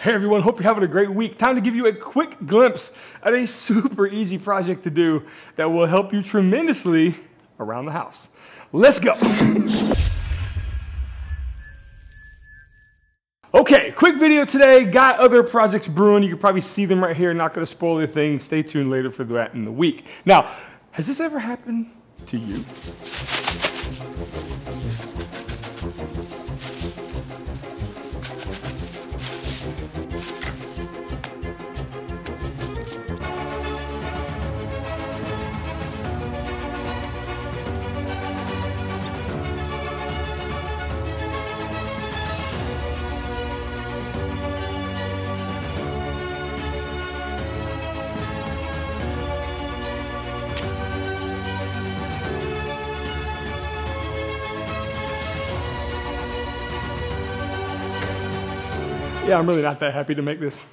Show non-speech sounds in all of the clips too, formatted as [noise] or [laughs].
Hey everyone, hope you're having a great week. Time to give you a quick glimpse at a [laughs] super easy project to do that will help you tremendously around the house. Let's go. Okay, quick video today. Got other projects brewing. You can probably see them right here. Not gonna spoil anything. Stay tuned later for that in the week. Now, has this ever happened to you? Yeah, I'm really not that happy to make this.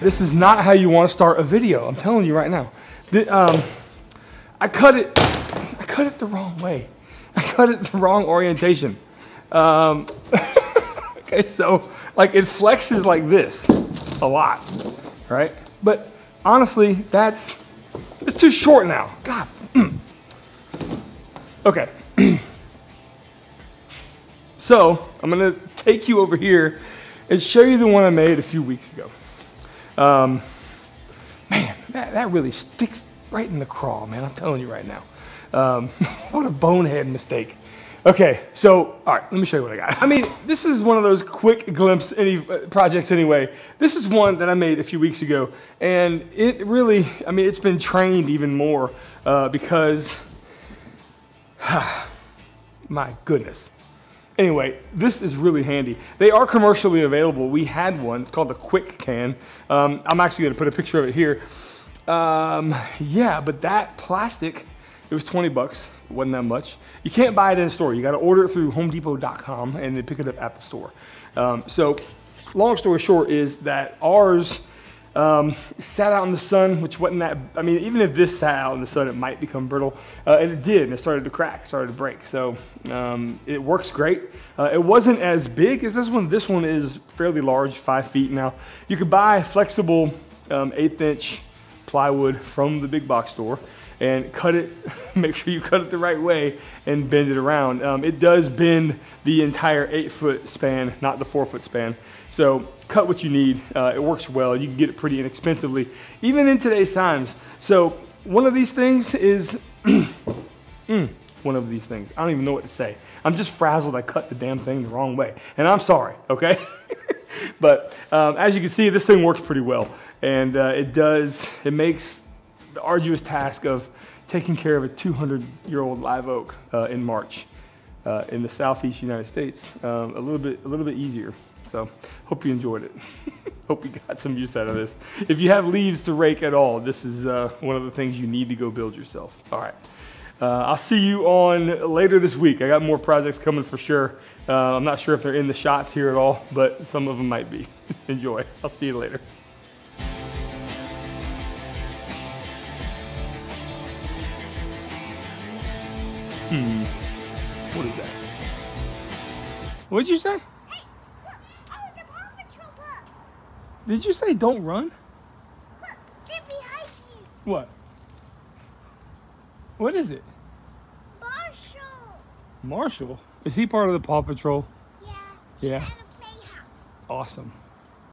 This is not how you want to start a video. I'm telling you right now. The, um, I cut it. I cut it the wrong way. I cut it the wrong orientation. Um, [laughs] okay, so like it flexes like this a lot, right? But honestly, that's it's too short now. God. [clears throat] okay. [clears throat] so I'm gonna take you over here and show you the one I made a few weeks ago. Um, man, that, that really sticks right in the craw, man. I'm telling you right now. Um, [laughs] what a bonehead mistake. Okay, so, all right, let me show you what I got. I mean, this is one of those quick glimpse any uh, projects anyway. This is one that I made a few weeks ago, and it really, I mean, it's been trained even more uh, because, [sighs] my goodness. Anyway, this is really handy. They are commercially available. We had one, it's called the Quick Can. Um, I'm actually gonna put a picture of it here. Um, yeah, but that plastic, it was 20 bucks it wasn't that much. You can't buy it in a store. You got to order it through HomeDepot.com and then pick it up at the store. Um, so, long story short is that ours um, sat out in the sun, which wasn't that. I mean, even if this sat out in the sun, it might become brittle, uh, and it did. And it started to crack, started to break. So um, it works great. Uh, it wasn't as big as this one. This one is fairly large, five feet. Now you could buy flexible um, eighth inch plywood from the big box store and cut it, [laughs] make sure you cut it the right way and bend it around. Um, it does bend the entire eight foot span, not the four foot span. So cut what you need. Uh, it works well. You can get it pretty inexpensively, even in today's times. So one of these things is, [clears throat] mm, one of these things. I don't even know what to say. I'm just frazzled. I cut the damn thing the wrong way. And I'm sorry, okay? [laughs] [laughs] but um, as you can see, this thing works pretty well. And uh, it does, it makes the arduous task of taking care of a 200 year old live oak uh, in March uh, in the southeast United States um, a little bit a little bit easier. So hope you enjoyed it. [laughs] hope you got some use out of this. If you have leaves to rake at all, this is uh, one of the things you need to go build yourself. All right. Uh, I'll see you on later this week. I got more projects coming for sure. Uh, I'm not sure if they're in the shots here at all, but some of them might be. [laughs] Enjoy. I'll see you later. Hmm. What is that? What did you say? Hey, look, oh, the Paw Patrol pups. Did you say don't run? Look, they're behind you. What? What is it? Marshall. Marshall? Is he part of the Paw Patrol? Yeah. Yeah. At a playhouse. Awesome.